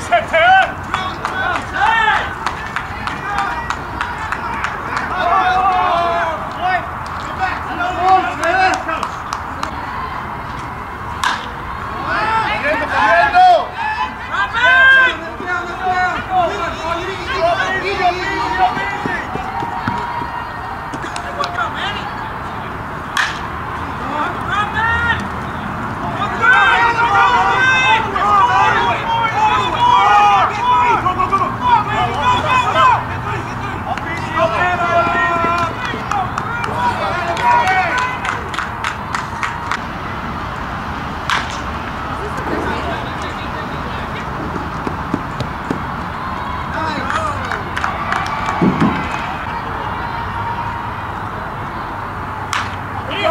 Sette!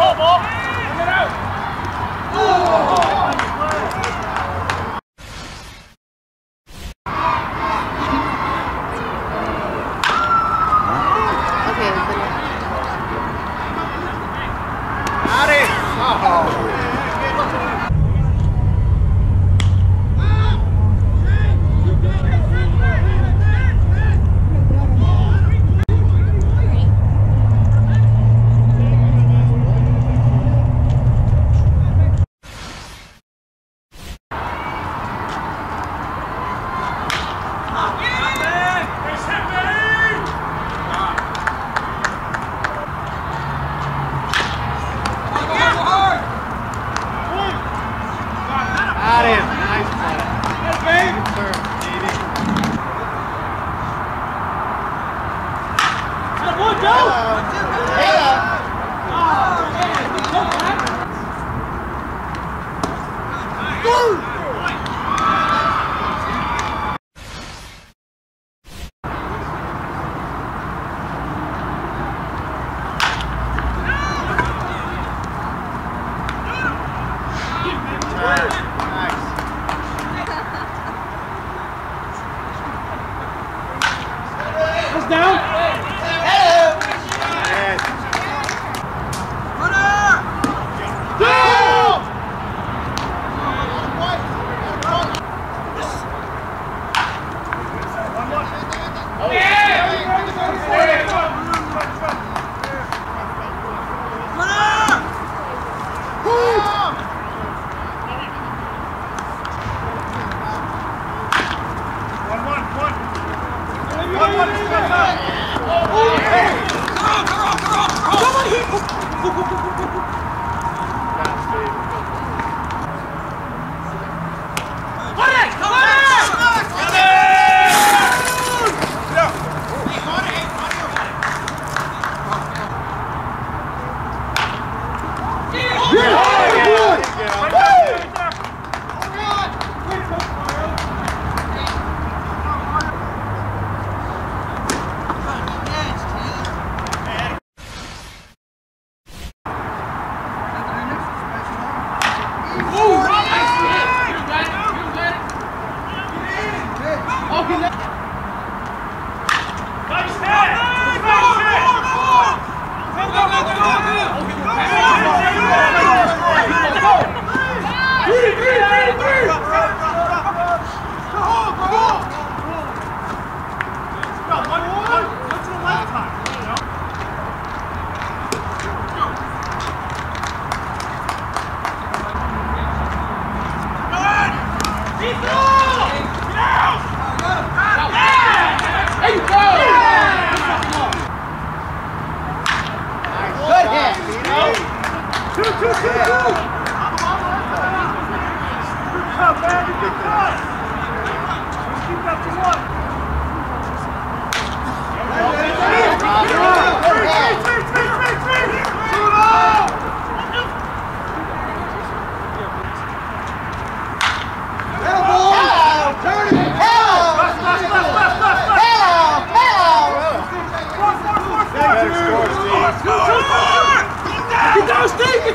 どうも。Não! Better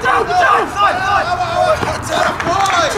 down, Steve! Get down! Get down! I'm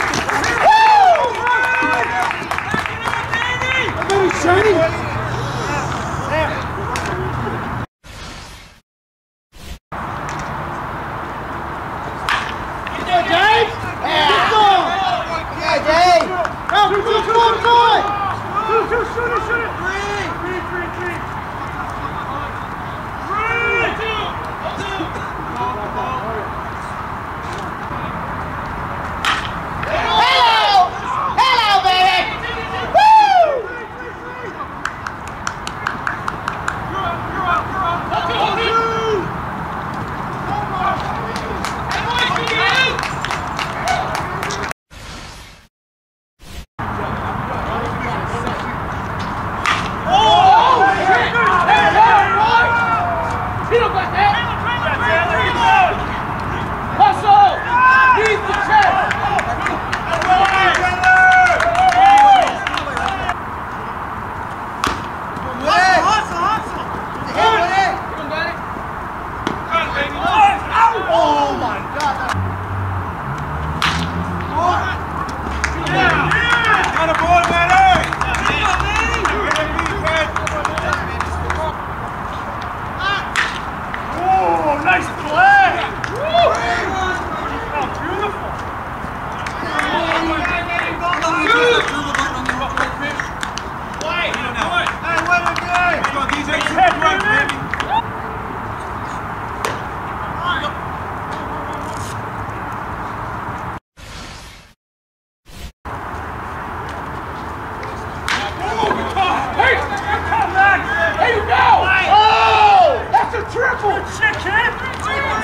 kid.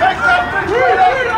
Take that